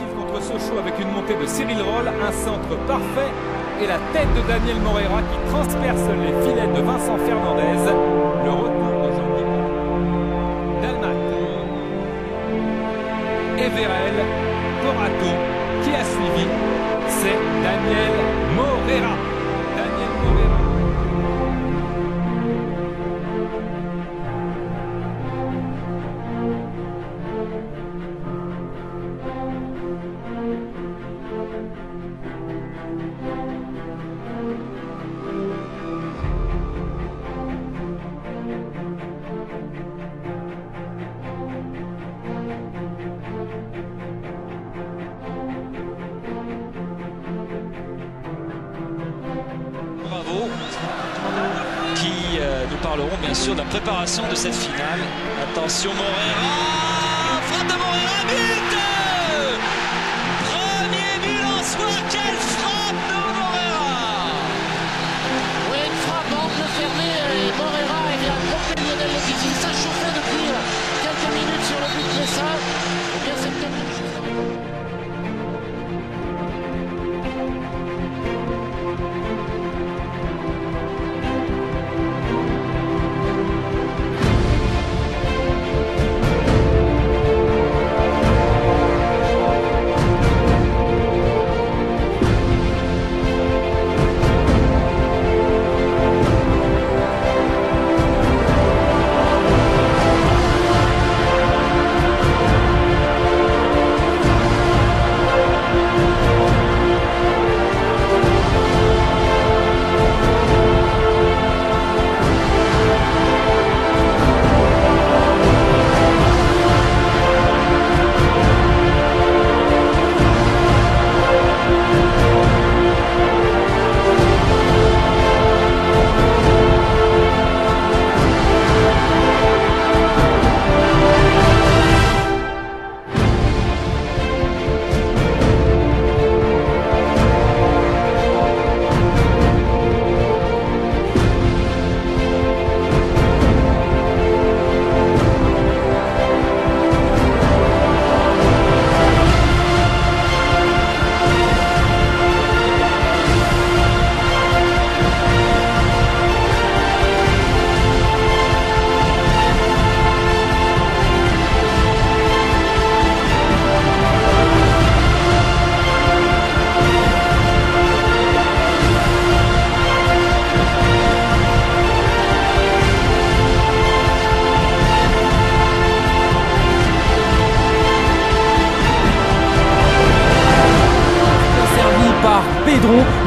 contre Sochaux avec une montée de Cyril Roll, un centre parfait et la tête de Daniel Moreira qui transperce les filets de Vincent Fernandez. Le retour qui euh, nous parleront bien sûr de la préparation de cette finale. Attention Moreira, frappe de Moreira,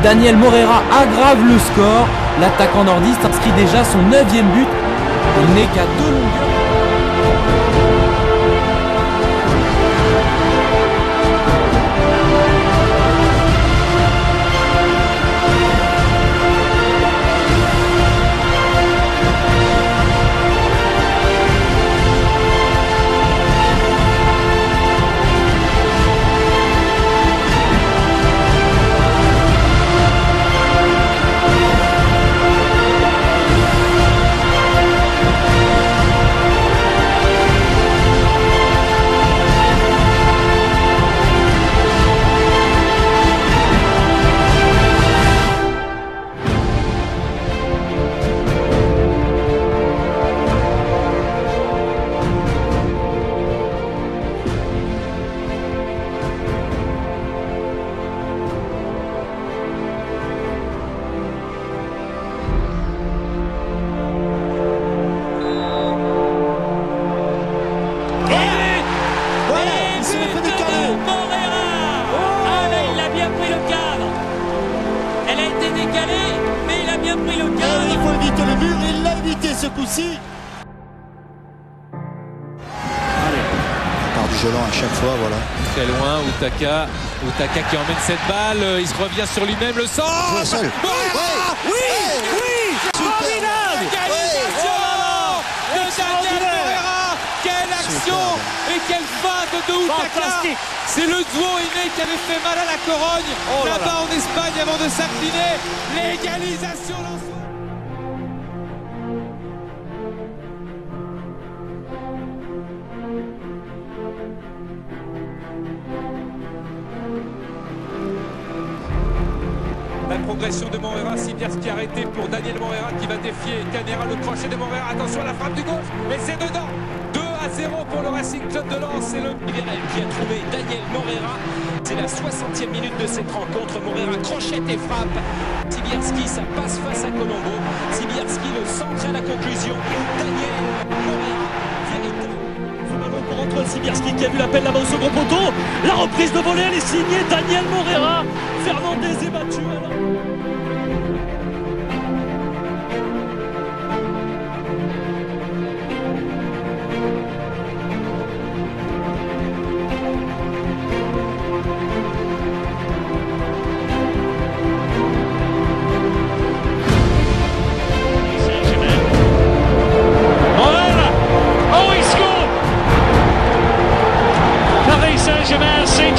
Daniel Morera aggrave le score. L'attaquant nordiste inscrit déjà son 9 but. Il n'est qu'à deux longueurs. Éviter le mur, il l'a évité ce coup-ci. Allez, on part du gelant à chaque fois, voilà. Très loin, Utaka. Utaka qui emmène cette balle. Il se revient sur lui-même. Le centre. Oui. Oui Formidable de Daniel Moreira Quelle action Et quelle feinte de Utaka C'est le duo aîné qui avait fait mal à la Corogne là-bas en Espagne avant de s'incliner. L'égalisation progression de Morera, Sibierski arrêté pour Daniel Morera qui va défier Canera, le crochet de Morera, attention à la frappe du gauche, mais c'est dedans 2 à 0 pour le Racing Club de Lens, c'est le Virel qui a trouvé Daniel Morera. C'est la 60e minute de cette rencontre. Morera crochette et frappe. Sibierski, ça passe face à Colombo. Sibierski, le centre à la conclusion. Daniel Morera. Antoine Sibierski qui a vu l'appel là-bas au second poteau. La reprise de volée, elle est signée Daniel Morera. Fernandez est battu. alors. Benjamin Singh.